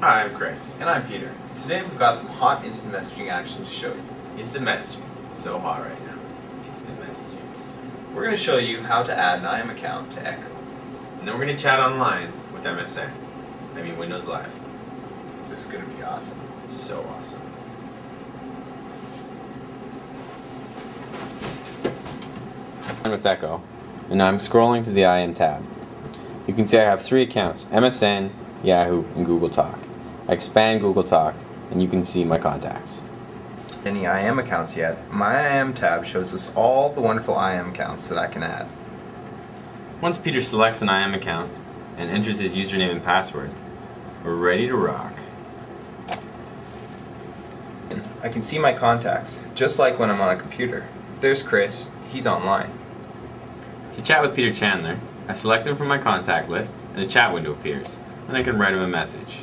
Hi, I'm Chris. And I'm Peter. Today we've got some hot instant messaging action to show you. Instant messaging. So hot right now. Instant messaging. We're going to show you how to add an IM account to EQO. And then we're going to chat online with MSN. I mean Windows Live. This is going to be awesome. So awesome. I'm with EQO, and I'm scrolling to the IM tab. You can see I have three accounts, MSN, Yahoo, and Google Talk. I expand Google Talk, and you can see my contacts. Any IM accounts yet? My IM tab shows us all the wonderful IM accounts that I can add. Once Peter selects an IM account and enters his username and password, we're ready to rock. I can see my contacts, just like when I'm on a computer. There's Chris, he's online. To chat with Peter Chandler, I select him from my contact list, and a chat window appears, and I can write him a message.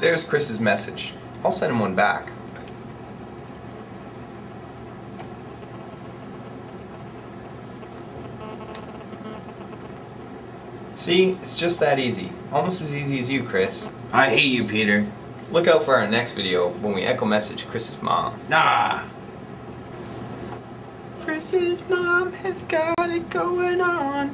There's Chris's message. I'll send him one back. See, it's just that easy. Almost as easy as you, Chris. I hate you, Peter. Look out for our next video when we EQO message Chris's mom. Ah! Chris's mom has got it going on.